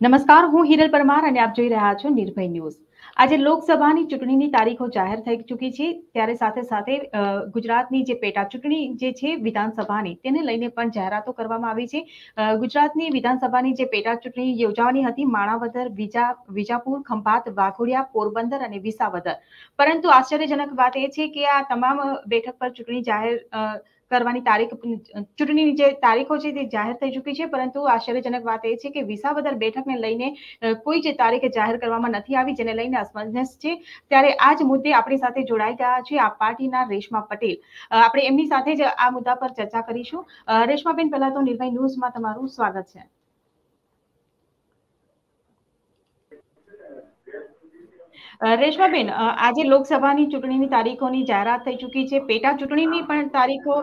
નમસ્કાર, હું હિરલ પરમાર અને આપ જોઈ રહ્યા છો નિર્ભય ન્યૂઝ. આજે લોકસભાની ચૂંટણીની તારીખો જાહેર થઈ ચૂકી છે. ત્યારે સાથે સાથે ગુજરાતની જે પેટા ચૂંટણી જે છે વિધાનસભાની, તેને લઈને પણ જાહેરાતો કરવામાં આવી છે. ગુજરાતની વિધાનસભાની જે પેટા ચૂંટણી યોજાવાની હતી, માણાવદર, વિજા, વિજાપુર, ખંભાત, વાઘોડિયા, પોરબંદર અને વિસાવદર. પરંતુ આશ્ચર્યજનક વાત એ છે કે આ તમામ બેઠક પર ચૂંટણી જાહેર કરવાની તારીખ ચૂંટણીની જે તારીખો છે તે જાહેર થઈ ચૂકી છે, પરંતુ આશ્ચર્યજનક વાત એ છે કે વિસાવદર બેઠકને લઈને કોઈ જે તારીખ જાહેર કરવામાં નથી આવી, જેને લઈને અસમંજસ છે, ત્યારે આ જ મુદ્દે આપણી સાથે જોડાઈ ગયા છે આ પાર્ટીના રેશમા પટેલ. આપણે એમની સાથે જ આ મુદ્દા પર ચર્ચા કરીશું. રેશમાબેન, પહેલા તો નિર્ભય ન્યૂઝમાં તમારું સ્વાગત છે. રેશમાબેન આજે લોકસભાની ચૂંટણીની તારીખોની જાહેરાત થઈ ચૂકી છે. પેટા ચૂંટણીની પણ તારીખો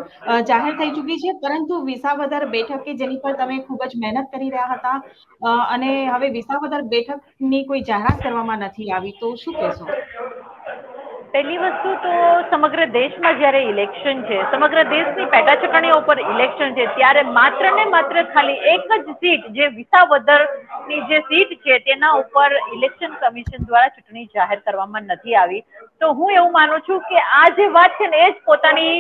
જાહેર થઈ ચૂકી છે. પરંતુ વિસાવદર બેઠક કે જેની પર તમે ખૂબ જ મહેનત કરી રહ્યા હતા અને હવે વિસાવદર બેઠકની કોઈ જાહેરાત કરવામાં નથી આવી, તો શું કહેશો? પહેલી વસ્તુ તો સમગ્ર દેશમાં જ્યારે ઇલેક્શન છે, સમગ્ર દેશની પેટા ચૂંટણીઓ ઉપર ઇલેક્શન છે, ત્યારે માત્ર ને માત્ર ખાલી એક જ સીટ જે વિસાવદરની જે સીટ છે, તેના ઉપર ઇલેક્શન કમિશન દ્વારા ચૂંટણી જાહેર કરવામાં નથી આવી. તો હું એવું માનું છું કે આ જે વાત છે ને, એ જ પોતાની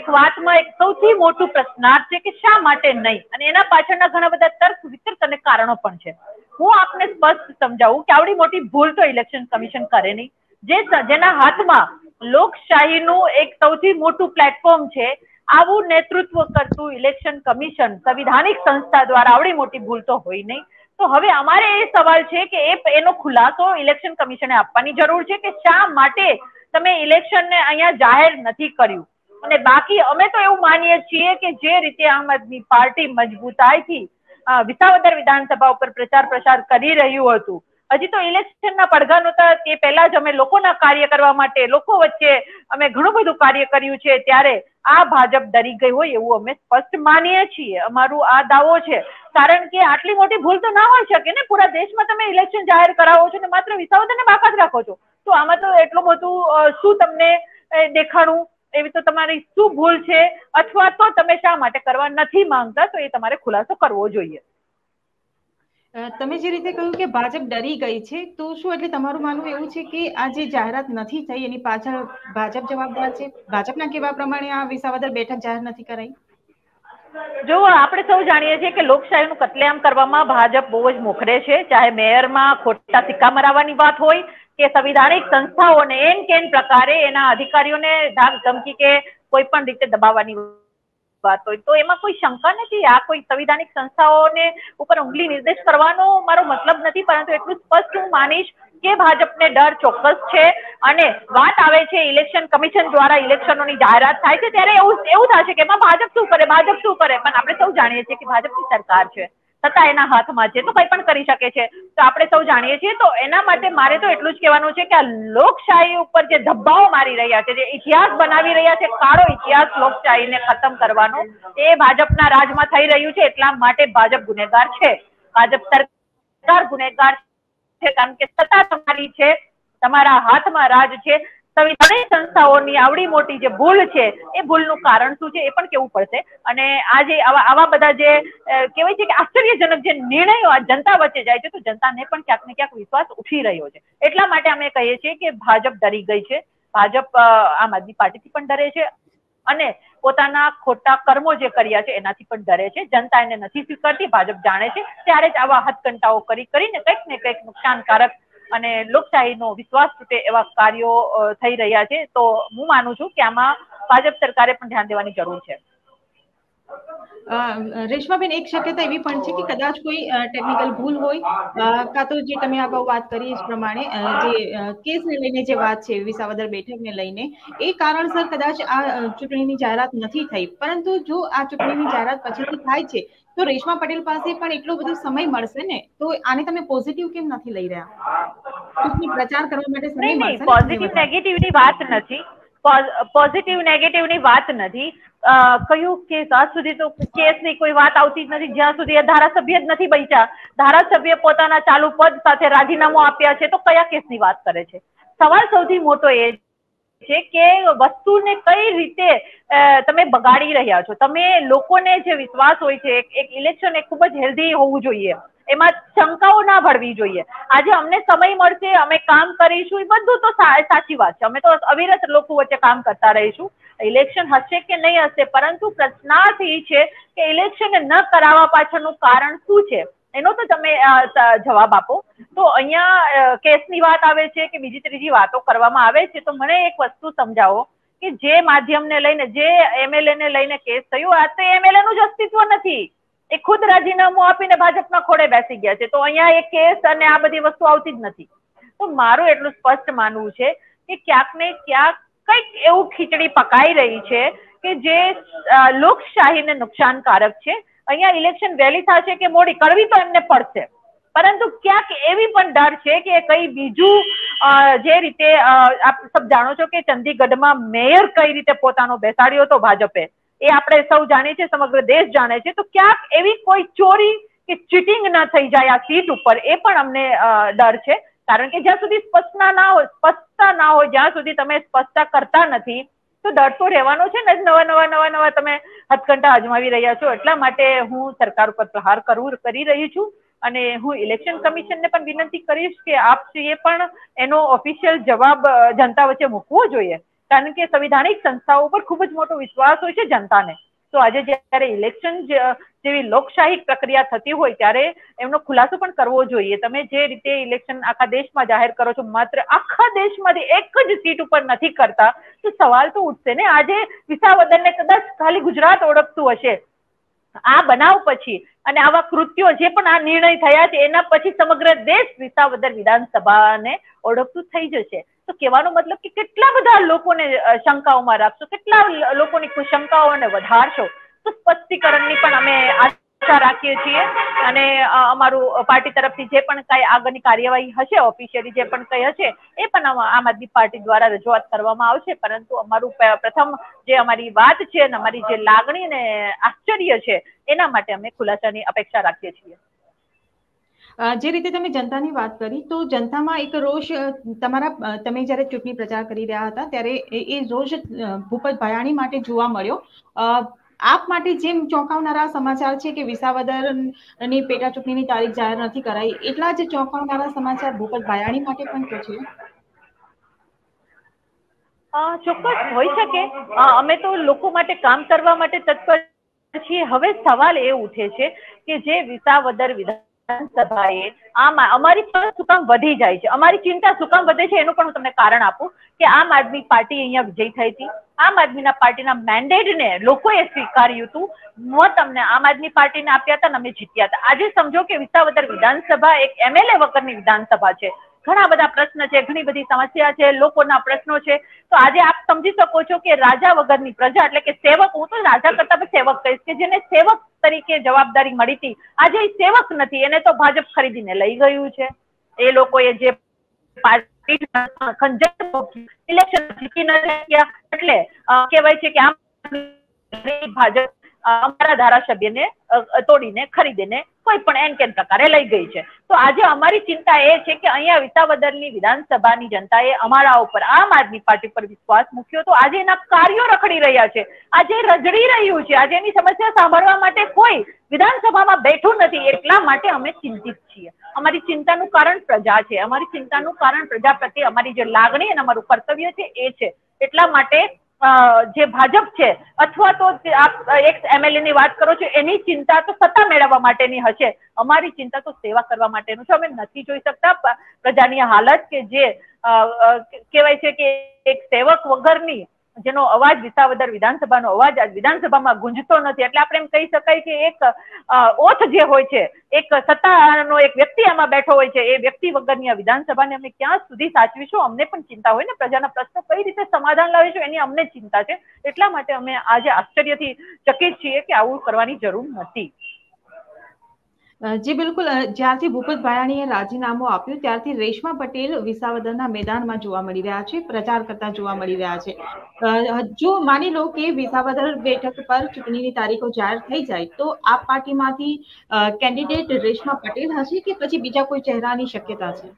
એક વાતમાં એક સૌથી મોટું પ્રશ્નાર્થ છે કે શા માટે નહીં? અને એના પાછળના ઘણા બધા તર્ક, વિતર્ક અને કારણો પણ છે. હું આપને સ્પષ્ટ સમજાવું કે આવડી મોટી ભૂલ તો ઇલેક્શન કમિશન કરે નહીં. જે જેના હાથમાં લોકશાહીનું એક સૌથી મોટું પ્લેટફોર્મ છે, આવું નેતૃત્વ કરતું ઇલેક્શન કમિશન સંવિધાનિક સંસ્થા દ્વારા આવડી મોટી ભૂલ તો હોય નહીં. તો હવે અમારે એ સવાલ છે કે એ એનો ખુલાસો ઇલેક્શન કમિશને આપવાની જરૂર છે કે શા માટે તમે ઇલેક્શનને અહીંયા જાહેર નથી કર્યું? અને બાકી અમે તો એવું માનીએ છીએ કે જે રીતે આમ આદમી પાર્ટી મજબૂતાઈથી વિસાવદર વિધાનસભા ઉપર પ્રચાર પ્રસાર કરી રહ્યું હતું હજી તો ઇલેક્શનના પડઘા નહોતા તે પહેલા જ અમે લોકોના કાર્ય કરવા માટે લોકો વચ્ચે અમે ઘણું બધું કાર્ય કર્યું છે. ત્યારે આ ભાજપ ડરી ગઈ હોય એવું અમે સ્પષ્ટ માનીએ છીએ. અમારું આ દાવો છે. કારણ કે આટલી મોટી ભૂલ તો ના હોઈ શકે ને. પૂરા દેશમાં તમે ઇલેક્શન જાહેર કરાવો છો ને માત્ર વિસાવદરને બાકાત રાખો છો. તો આમાં તો એટલું બધું શું તમને દેખાણું? એવી તો તમારી શું ભૂલ છે? અથવા તો તમે શા માટે કરવા નથી માંગતા? તો એ તમારે ખુલાસો કરવો જોઈએ. તમે જે રીતે કહ્યું કે ભાજપ ડરી ગઈ છે, તો શું એટલે તમારું માનવું એવું છે કે આ જે જાહેરાત નથી થઈ, એની પાછળ ભાજપ જવાબદાર છે? ભાજપના કેવા પ્રમાણે આ વિસાવદર બેઠક જાહેર નથી કરાઈ? જો આપણે સૌ જાણીએ છીએ કે લોકશાહીનું કતલેઆમ કરવામાં ભાજપ બહુ જ મોખરે છે. ચાહે મેયરમાં ખોટા સિક્કા મરાવવાની વાત હોય, કે સંવિધાનિક સંસ્થાઓને એન કેન પ્રકારે એના અધિકારીઓને ધાક ધમકી કે કોઈ પણ રીતે દબાવવાની વાત હોય. તો એમાં કોઈ શંકા નથી? આ કોઈ સંવિધાનિક સંસ્થાઓને ઉપર ઉંગલી નિર્દેશ કરવાનો મારો મતલબ નથી, પરંતુ એટલું સ્પષ્ટ હું માનીશ કે ભાજપને ડર ચોક્કસ છે અને વાત આવે છે ઇલેક્શન કમિશન દ્વારા ઇલેક્શનોની જાહેરાત થાય છે, ત્યારે એવું એવું થશે કે એમાં ભાજપ શું કરે? ભાજપ શું કરે? પણ આપણે સૌ જાણીએ છીએ કે ભાજપની સરકાર છે. છતાં એના હાથમાં છે તો કંઈ પણ કરી શકે છે. તો આપણે સૌ જાણીએ છીએ તો એના માટે મારે તો એટલું જ કહેવાનું છે કે આ લોકશાહી ઉપર જે ધબ્બાઓ મારી રહ્યા છે, જે ઇતિહાસ બનાવી રહ્યા છે, કાળો ઇતિહાસ લોકશાહીને ખતમ કરવાનો, એ ભાજપના રાજમાં થઈ રહ્યું છે. એટલા માટે ભાજપ ગુનેગાર છે. ભાજપ સરકાર ગુનેગાર છે, કારણ કે સત્તા તમારી છે, તમારા હાથમાં રાજ છે. સંવિધાનિક સંસ્થાઓની આવડી મોટી જે ભૂલ છે, એ ભૂલનું કારણ શું છે એ પણ કેવું પડશે. અને આ જે આવા બધા જે કહેવાય છે કે આશ્ચર્યજનક જે નિર્ણયો આ જનતા વચ્ચે જાય છે, તો જનતાને પણ ક્યાંક ને ક્યાંક વિશ્વાસ ઉઠી રહ્યો છે. એટલા માટે અમે કહીએ છીએ કે ભાજપ ડરી ગઈ છે. ભાજપ આમ આદમી પાર્ટીથી પણ ડરે છે અને પોતાના ખોટા કર્મો જે કર્યા છે એનાથી પણ ડરે છે. જનતા એને નથી સ્વીકારતી, ભાજપ જાણે છે. ત્યારે જ આવા હથકંટાઓ કરી, કરીને કંઈક ને કંઈક નુકસાનકારક અને લોકશાહીનો વિશ્વાસ તૂટે એવા કાર્યો થઈ રહ્યા છે. તો હું માનું છું કે આમાં ભાજપ સરકારે પણ ધ્યાન દેવાની જરૂર છે. રેશમાબેન, એક શક્યતા એવી પણ છે કે કદાચ કોઈ ટેકનિકલ ભૂલ હોય કાં તો જે તમે અગાઉ વાત કરી એ પ્રમાણે જે કેસને લઈને જે વાત છે વિસાવદર બેઠકને લઈને, એ કારણસર કદાચ આ ચૂંટણીની જાહેરાત નથી થઈ. પરંતુ જો આ ચૂંટણીની જાહેરાત પછીથી થાય છે તો રેશમા પટેલ પાસે પણ એટલો બધો સમય મળશે ને? તો આને તમે પોઝિટિવ કેમ નથી લઈ રહ્યા? પ્રચાર કરવા માટે સમય મળશે પોઝિટિવ નેગેટિવની વાત નથી. પોઝિટિવ નેગેટિવની વાત નથી. કયું કેસ આજ સુધી તો કેસની કોઈ વાત આવતી જ નથી. જ્યાં સુધી ધારાસભ્ય જ નથી બચ્યા. ધારાસભ્ય પોતાના ચાલુ પદ સાથે રાજીનામું આપ્યા છે તો કયા કેસની વાત કરે છે? સવાલ સૌથી મોટો એ છે કે વસ્તુને કઈ રીતે તમે બગાડી રહ્યા છો? તમે લોકોને જે વિશ્વાસ હોય છે, એક ઇલેક્શન એ ખૂબ જ હેલ્ધી હોવું જોઈએ. એમાં શંકાઓ ના ભળવી જોઈએ. આજે અમને સમય મળશે, અમે કામ કરીશું, એ બધું તો સાચી વાત છે. અમે તો અવિરત લોકો વચ્ચે કામ કરતા રહીશું. ઇલેક્શન હશે કે નહીં હશે, પરંતુ પ્રશ્નાર્થ એ છે કે ઇલેક્શન ન કરાવવા પાછળનું કારણ શું છે? એનો તો તમે જવાબ આપો. તો અહીંયા કેસની વાત આવે છે કે બીજી ત્રીજી વાતો કરવામાં આવે છે, તો મને એક વસ્તુ સમજાવો કે જે માધ્યમને લઈને, જે એમએલએ ને લઈને કેસ થયો, આ તો એમએલએ નું જ અસ્તિત્વ નથી. એ ખુદ રાજીનામું આપીને ભાજપના ખોડે બેસી ગયા છે. તો અહીંયા એ કેસ અને આ બધી વસ્તુ આવતી જ નથી. તો મારું એટલું સ્પષ્ટ માનવું છે કે ક્યાંક ને ક્યાંક કંઈક એવું ખીચડી પકાઈ રહી છે કે જે લોકશાહીને નુકસાનકારક છે. અહીંયા ઇલેક્શન વહેલી થશે કે મોડી, કરવી તો એમને પડશે. પરંતુ ક્યાંક એવી પણ ડર છે કે કઈ બીજું જે રીતે આપ સબ જાણો છો કે ચંદીગઢમાં મેયર કઈ રીતે પોતાનો બેસાડ્યો હતો ભાજપે, એ આપણે સૌ જાણીએ છીએ, સમગ્ર દેશ જાણે છે. તો ક્યાંક એવી કોઈ ચોરી કે ચીટિંગ ન થઈ જાય આ સીટ ઉપર, એ પણ અમને ડર છે. કારણ કે જ્યાં સુધી સ્પષ્ટતા ના હોય, સ્પષ્ટતા ના હોય, જ્યાં સુધી તમે સ્પષ્ટતા કરતા નથી તો ડર તો રહેવાનો છે ને, નવા નવા નવા નવા તમે હથકંડા અજમાવી રહ્યા છો. એટલા માટે હું સરકાર ઉપર પ્રહાર કરવું કરી રહી છું અને હું ઇલેક્શન કમિશનને પણ વિનંતી કરીશ કે આપશ્રીએ પણ એનો ઓફિશિયલ જવાબ જનતા વચ્ચે મૂકવો જોઈએ. કારણ કે સંવિધાનિક સંસ્થાઓ પર ખૂબ જ મોટો વિશ્વાસ હોય છે જનતાને. તો આજે જયારે ઇલેક્શન જેવી લોકશાહી પ્રક્રિયા થતી હોય ત્યારે એમનો ખુલાસો પણ કરવો જોઈએ. તમે જે રીતે ઇલેક્શન આખા દેશમાં જાહેર કરો છો, માત્ર આખા દેશમાંથી એક જ સીટ ઉપર નથી કરતા, તો સવાલ તો ઉઠશે ને? આજે વિસાવદરને કદાચ ખાલી ગુજરાત ઓળખતું હશે. આ બનાવ પછી અને આવા કૃત્યો જે પણ આ નિર્ણય થયા છે, એના પછી સમગ્ર દેશ વિસાવદર વિધાનસભાને ઓળખતું થઈ જશે. તો કહેવાનો મતલબ કે કેટલા બધા લોકોને શંકાઓમાં રાખશો, કેટલા લોકોની કુશંકાઓને વધારશો? તો સ્પષ્ટીકરણની પણ અમે આશા રાખીએ છીએ અને અમારું પાર્ટી તરફથી જે પણ કઈ આગળની કાર્યવાહી હશે, ઓફિશિયલી જે પણ કઈ હશે, એ પણ આમ આદમી પાર્ટી દ્વારા રજૂઆત કરવામાં આવશે. પરંતુ અમારું પ્રથમ જે અમારી વાત છે અને અમારી જે લાગણી ને આશ્ચર્ય છે, એના માટે અમે ખુલાસાની અપેક્ષા રાખીએ છીએ. જે રીતે તમે જનતાની વાત કરી, તો જનતામાં એક રોષ તમારા તમે જ્યારે ચૂંટણી પ્રચાર કરી રહ્યા હતા, ત્યારે એ રોષ ભૂપત ભયાણી માટે જોવા મળ્યો. આપ માટે જેમ ચોંકાવનારા સમાચાર છે કે વિસાવદરની પેટા ચૂંટણીની તારીખ જાહેર નથી કરાઈ, એટલા જ ચોંકાવનારા સમાચાર ભૂપત ભાયાણી માટે પણ તો છે. ચોક્કસ હોઈ શકે. અમે તો લોકો માટે કામ કરવા માટે તત્પર છીએ. હવે સવાલ એ ઉઠે છે કે જે વિસાવદર વિધાન વિધાનસભાએ આમ અમારી પર વધી જાય છે. અમારી ચિંતા શું વધે છે એનું પણ હું તમને કારણ આપું કે આમ આદમી પાર્ટી અહીંયા વિજય થઈ હતી. આમ આદમીના પાર્ટીના મેન્ડેટને લોકોએ સ્વીકાર્યું હતું. મત અમને આમ આદમી પાર્ટીને આપ્યા હતા અમે જીત્યા હતા. આજે સમજો કે વિસાવદર વિધાનસભા એક એમએલએ વગરની વિધાનસભા છે. ઘણા બધા પ્રશ્ન છે, ઘણી બધી સમસ્યા છે, લોકોના પ્રશ્નો છે. તો આજે આપ સમજી શકો છો કે રાજા વગરની પ્રજા એટલે કે સેવક, હું તો રાજા કરતા સેવક કહીશ કે જેને સેવક તરીકે જવાબદારી મળી હતી. આજે સેવક નથી, એને તો ભાજપ ખરીદીને લઈ ગયું છે. એ લોકોએ જે પાર્ટી ઇલેક્શન જીતી ન એટલે કહેવાય છે કે આમ ભાજપ અમારા ધારાસભ્યને તોડીને, ખરીદીને કોઈ પણ એન કેન પ્રકારે લઈ ગઈ છે. તો આજે અમારી ચિંતા એ છે કે અહીંયા વિસાવદરની વિધાનસભાની જનતાએ અમારા ઉપર, આમ આદમી પાર્ટી પર વિશ્વાસ મૂક્યો તો આજે એના કાર્યો રખડી રહ્યા છે. આજે રજડી રહ્યું છે. આજે એની સમસ્યા સાંભળવા માટે કોઈ વિધાનસભામાં બેઠું નથી. એટલા માટે અમે ચિંતિત છીએ. અમારી ચિંતાનું કારણ પ્રજા છે. અમારી ચિંતાનું કારણ પ્રજા પ્રત્યે અમારી જે લાગણી અને અમારું કર્તવ્ય છે એ છે. એટલા માટે જે ભાજપ છે, અથવા તો આપ એક એમએલએ ની વાત કરો છો, એની ચિંતા તો સત્તા મેળવવા માટેની હશે. અમારી ચિંતા તો સેવા કરવા માટેનું છે. અમે નથી જોઈ શકતા. પ્રજાની હાલત કે જે કહેવાય છે કે એક સેવક વગરની જેનો અવાજ વિસાવદર વિધાનસભાનો અવાજ આજ વિધાનસભામાં ગુંજતો નથી. એટલે આપણે એમ કહી શકાય કે એક ઓથ જે હોય છે, એક સત્તાનો એક વ્યક્તિ આમાં બેઠો હોય છે, એ વ્યક્તિ વગરની આ વિધાનસભાને અમે ક્યાં સુધી સાચવીશું? અમને પણ ચિંતા હોય ને? પ્રજાના પ્રશ્નો કઈ રીતે સમાધાન લાવીશું? એની અમને ચિંતા છે. એટલા માટે અમે આજે આશ્ચર્યથી ચકિત છીએ કે આવું કરવાની જરૂર નથી. જી બિલકુલ. જ્યારથી ભૂપત ભાયાણીએ રાજીનામું આપ્યું, ત્યારથી રેશમા પટેલ વિસાવદરના મેદાનમાં જોવા મળી રહ્યા છે, પ્રચાર કરતા જોવા મળી રહ્યા છે. જો માની લો કે વિસાવદર બેઠક પર ચૂંટણીની તારીખો જાહેર થઈ જાય, તો આ પાર્ટીમાંથી કેન્ડિડેટ રેશમા પટેલ હશે કે પછી બીજા કોઈ ચહેરાની શક્યતા છે?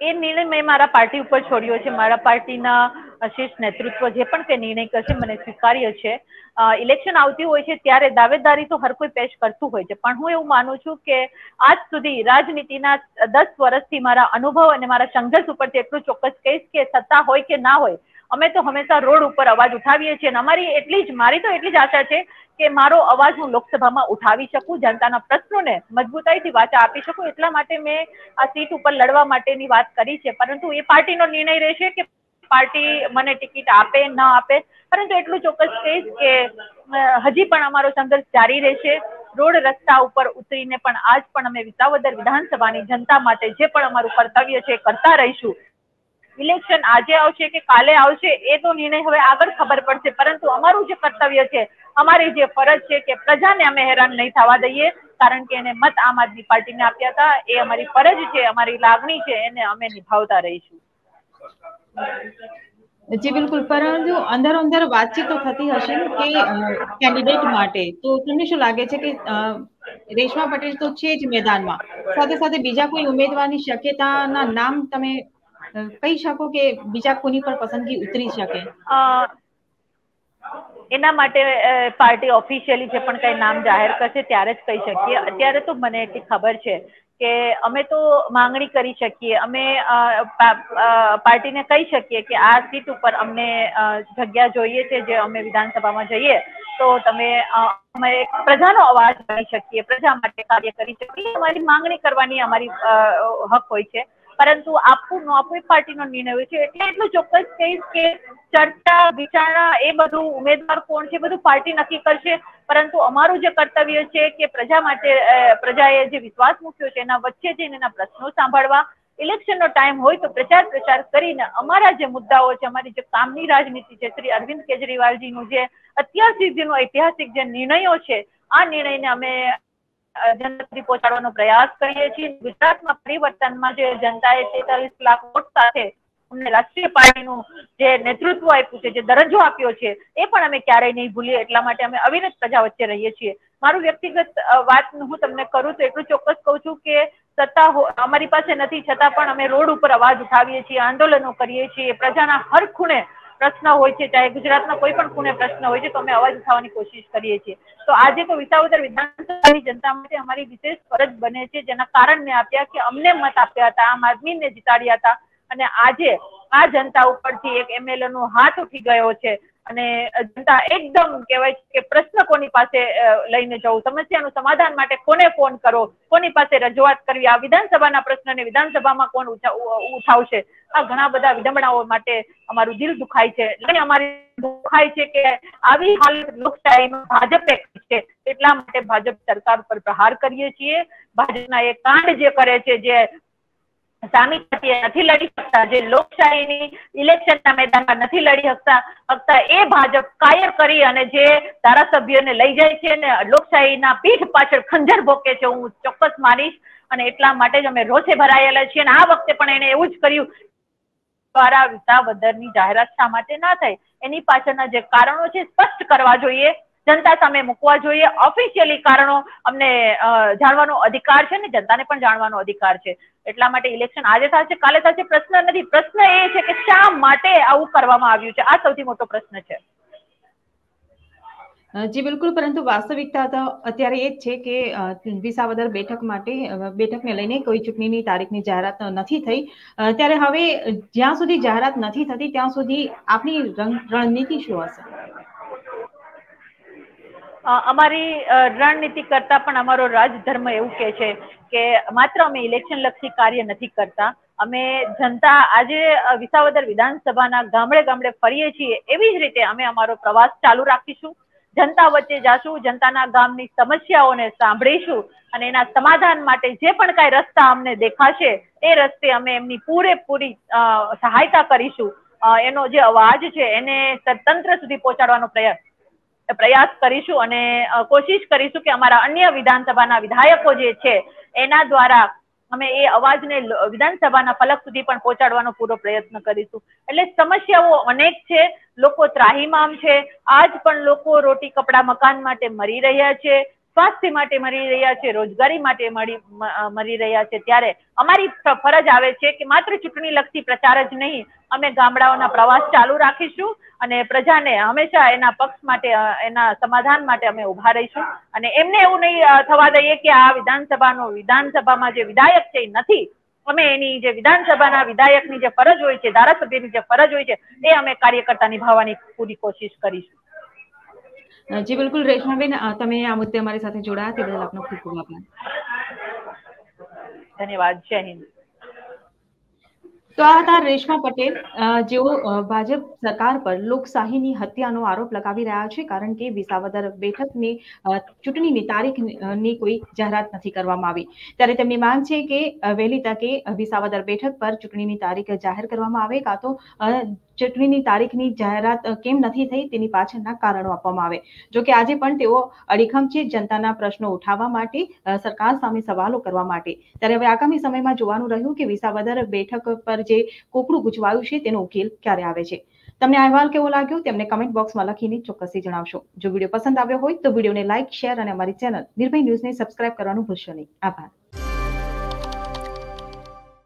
એ નિર્ણય મેં મારા પાર્ટી ઉપર છોડ્યો છે. મારા પાર્ટીના શીર્ષ નેતૃત્વ જે પણ તે નિર્ણય કરશે, મને સ્વીકાર્ય છે. ઇલેક્શન આવતી હોય છે ત્યારે દાવેદારી તો હર કોઈ પેશ કરતું હોય છે. પણ હું એવું માનું છું કે આજ સુધી રાજનીતિના દસ વર્ષથી મારા અનુભવ અને મારા સંઘર્ષ ઉપરથી એટલું ચોક્કસ કહીશ કે સત્તા હોય કે ના હોય, અમે તો હંમેશા રોડ ઉપર અવાજ ઉઠાવીએ છીએ. અમારી એટલી જ, મારી તો એટલી જ આશા છે કે મારો અવાજ હું લોકસભામાં ઉઠાવી શકું, જનતાના પ્રશ્નોને મજબૂતાઈથી વાચા આપી શકું. એટલા માટે મેં આ સીટ ઉપર લડવા માટેની વાત કરી છે. પરંતુ એ પાર્ટીનો નિર્ણય રહેશે કે પાર્ટી મને ટિકિટ આપે, ન આપે. પરંતુ એટલું ચોક્કસ કહીશ કે હજી પણ અમારો સંઘર્ષ જારી રહેશે. રોડ રસ્તા ઉપર ઉતરીને પણ આજ પણ અમે વિસાવદર વિધાનસભાની જનતા માટે જે પણ અમારું કર્તવ્ય છે કરતા રહીશું. ઇલેક્શન આજે આવશે કે કાલે આવશે એ તો નિર્ણય હવે આગળ ખબર પડશે. પરંતુ અમારું જે કર્તવ્ય છે, અમારી જે ફરજ છે કે પ્રજાને અમે હેરાન નહીં થવા દઈએ, કારણ કે એને મત આમ આદમી પાર્ટીને આપ્યા હતા. એ અમારી ફરજ છે, અમારી લાગણી છે, એને અમે નિભાવતા રહીશું. જી, બિલકુલ. પરંતુ અંદર અંદર વાતચીત થતી હશે કે કેન્ડિડેટ માટે. તો તમને શું લાગે છે કે રેશમા પટેલ તો છે જ મેદાનમાં. સાથે સાથે બીજા કોઈ ઉમેદવારની શક્યતાના નામ તમે કહી શકો કે બીજા કોની પર પસંદગી ઉતરી શકે? એના માટે પાર્ટી ઓફિશિયલી જે પણ કઈ નામ જાહેર કરશે ત્યારે જ કહી શકીએ. અત્યારે તો મને એટલી ખબર છે કે અમે તો માંગણી કરી શકીએ. અમે પાર્ટીને કહી શકીએ કે આ સીટ ઉપર અમને જગ્યા જોઈએ છે જે અમે વિધાનસભામાં જઈએ, તો તમે અમે પ્રજાનો અવાજ બની શકીએ, પ્રજા માટે કાર્ય કરી શકીએ. અમારી માંગણી કરવાની અમારી હક હોય છે. પરંતુ આપવું, ન આપવું એ પાર્ટીનો નિર્ણય હોય છે. એટલે એટલું ચોક્કસ કહીશ કે ચર્ચા, વિચારણા એ બધું ઉમેદવાર કોણ છે બધું પાર્ટી નક્કી કરશે. પરંતુ અમારું જે કર્તવ્ય છે કે પ્રજા માટે પ્રજાએ જે વિશ્વાસ મૂક્યો છે એના વચ્ચે જઈને એના પ્રશ્નો સાંભળવા. ઇલેક્શનનો ટાઈમ હોય તો પ્રચાર પ્રચાર કરીને અમારા જે મુદ્દાઓ છે, અમારી જે કામની રાજનીતિ છે, શ્રી અરવિંદ કેજરીવાલજીનું જે અત્યાર સુધીનો ઐતિહાસિક જે નિર્ણયો છે, આ નિર્ણયને અમે જનતા સુધી પહોંચાડવાનો પ્રયાસ કરીએ છીએ. ગુજરાતમાં પરિવર્તનમાં જે જનતાએ તેતાલીસ લાખ વોટ સાથે અમને રાષ્ટ્રીય પાર્ટીનું જે નેતૃત્વ આપ્યું છે, જે દરજ્જો આપ્યો છે, એ પણ અમે ક્યારેય નહીં ભૂલીએ. એટલા માટે અમે અવિરત પ્રજા વચ્ચે રહીએ છીએ. મારું વ્યક્તિગત વાત હું તમને કરું તો એટલું ચોક્કસ કહું છું કે સત્તા અમારી પાસે નથી. છતાં પણ અમે રોડ ઉપર અવાજ ઉઠાવીએ છીએ, આંદોલનો કરીએ છીએ. પ્રજાના હર ખૂણે પ્રશ્ન હોય છે, ચાહે ગુજરાતના કોઈ પણ ખૂણે પ્રશ્ન હોય છે, તો અમે અવાજ ઉઠાવવાની કોશિશ કરીએ છીએ. તો આજે તો વિસાવદર વિધાનસભાની જનતા માટે અમારી વિશેષ ફરજ બને છે, જેના કારણ આપ્યા કે અમને મત આપ્યા હતા, આમ આદમીને જીતાડ્યા હતા. અને આજે આ જનતા ઉપરથી એક એમએલએ નો હાથ ઉઠી ગયો છે. અને જનતા એકદમ કહેવાય કે પ્રશ્ન કોની પાસે લઈને જવું? સમસ્યાનું સમાધાન માટે કોને ફોન કરો? કોની પાસે રજૂઆત કરવી? આ વિધાનસભાના પ્રશ્નને વિધાનસભામાં કોણ ઉઠાવશે? આ ઘણા બધા વિડંબણાઓ માટે અમારું દિલ દુખાય છે. અને અમારી દુખાય છે કે આવી હાલત લોકશાહીમાં ભાજપે છે. એટલા માટે ભાજપ સરકાર પર પ્રહાર કરીએ છીએ. ભાજપના એ કાંડ જે કરે છે, જે સામી નથી લડી શકતા. જે લોકશાહીની ઇલેક્શનના મેદાનમાં નથી લડી શકતા શકતા એ ભાજપ કાયર કરી અને જે ધારાસભ્યોને લઈ જાય છે અને લોકશાહીના પીઠ પાછળ ખંજર ભોકે છે, હું ચોક્કસ માનીશ. અને એટલા માટે જ અમે રોષે ભરાયેલા છીએ અને આ વખતે પણ એને એવું જ કર્યું. દ્વારા વિસાવદરની જાહેરાત શા માટે ના થાય? એની પાછળના જે કારણો છે સ્પષ્ટ કરવા જોઈએ. જનતા સામે મૂકવા જોઈએ. ઓફિશિયલી કારણો અમને જાણવાનો અધિકાર છે ને, જનતાને પણ જાણવાનો અધિકાર છે. એટલા માટે ઇલેક્શન આજે થશે, કાલે થશે, પ્રશ્ન નથી. પ્રશ્ન એ છે કે શા માટે આવું કરવામાં આવ્યું છે? આ સૌથી મોટો પ્રશ્ન છે. જી, બિલકુલ, પરંતુ વાસ્તવિકતા તો અત્યારે એ જ છે કે વિસાવદર બેઠક માટે બેઠકને લઈને કોઈ ચૂંટણીની તારીખની જાહેરાત નથી થઈ. ત્યારે હવે જ્યાં સુધી જાહેરાત નથી થતી, ત્યાં સુધી આપની રણનીતિ શું હશે? અમારી રણનીતિ કરતા પણ અમારો રાજધર્મ એવું કે છે કે માત્ર અમે ઇલેક્શન લક્ષી કાર્ય નથી કરતા. અમે જનતા આજે વિસાવદર વિધાનસભાના ગામડે ગામડે ફરીએ છીએ એવી જ રીતે અમે અમારો પ્રવાસ ચાલુ રાખીશું. જનતા વચ્ચે જાશું, જનતાના ગામની સમસ્યાઓને સાંભળીશું અને એના સમાધાન માટે જે પણ કાંઈ રસ્તા અમને દેખાશે એ રસ્તે અમે એમની પૂરેપૂરી સહાયતા કરીશું. એનો જે અવાજ છે એને તંત્ર સુધી પહોંચાડવાનો પ્રયાસ પ્રયાસ કરીશું અને કોશિશ કરીશું કે અમારા અન્ય વિધાનસભાના વિધાયકો જે છે, એના દ્વારા અમે એ અવાજને વિધાનસભાના ફલક સુધી પણ પહોંચાડવાનો પૂરો પ્રયત્ન કરીશું. એટલે સમસ્યાઓ અનેક છે, લોકો ત્રાહીમામ છે, આજ પણ લોકો રોટી કપડા મકાન માટે મરી રહ્યા છે સ્વાસ્થ્ય માટે મરી રહ્યા છે, રોજગારી માટે મળી મરી રહ્યા છે, ત્યારે અમારી ફરજ આવે છે કે માત્ર ચૂંટણી લક્ષી પ્રચાર જ નહીં, અમે ગામડાઓના પ્રવાસ ચાલુ રાખીશું અને પ્રજાને હંમેશા એના પક્ષ માટે એના સમાધાન માટે અમે ઊભા રહીશું. અને એમને એવું નહીં થવા દઈએ કે આ વિધાનસભાનો, વિધાનસભામાં જે વિધાયક છે એ નથી. અમે એની જે વિધાનસભાના વિધાયકની જે ફરજ હોય છે, ધારાસભ્યની જે ફરજ હોય છે, એ અમે કાર્યકર્તા નિભાવવાની પૂરી કોશિશ કરીશું. જી બિલકુલ. રેશમાબેન તમે આ મુદ્દે અમારી સાથે જોડાયા. તે બદલ આપનો ખૂબ ખૂબ આભાર. ધન્યવાદ. જય હિન્દ. તો આ હતા રેશમા પટેલ. જેઓ ભાજપ સરકાર પર લોકશાહીની હત્યાનો આરોપ લગાવી રહ્યા છે કારણ કે વિસાવદર બેઠકની ચૂંટણીની તારીખની કોઈ જાહેરાત નથી કરવામાં આવી. ત્યારે તેમની માંગ છે કે વહેલી તકે વિસાવદર બેઠક પર ચૂંટણીની તારીખ જાહેર કરવામાં આવે કાં તો ચૂંટણીની તારીખની જાહેરાત કેમ નથી થઈ તેની પાછળના કારણો આપવામાં આવે. જો કે આજે પણ તેઓ અડીખમ છે જનતાના પ્રશ્નો ઉઠાવવા માટે સરકાર સામે સવાલો કરવા માટે. ત્યારે હવે આગામી સમયમાં જોવાનું રહ્યું કે વિસાવદર બેઠક પર જે કોકડું ગુજવાયું છે તેનો ઉકેલ ક્યારે આવે છે. તમને અહેવાલ કેવો લાગ્યો તેમને કમેન્ટ બોક્સમાં લખીને ચોક્કસથી જણાવશો. જો વીડિયો પસંદ આવ્યો હોય તો વિડીયોને લાઇક શેર અને અમારી ચેનલ નિર્ભય ન્યૂઝને સબસ્ક્રાઇબ કરવાનું ભૂલશો નહીં. આભાર.